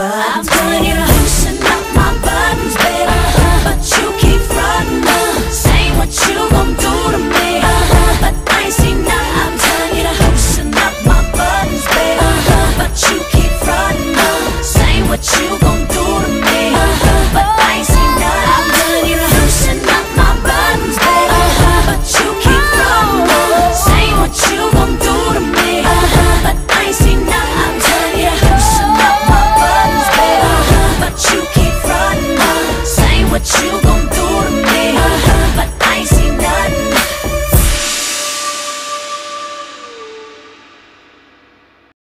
but I'm telling you.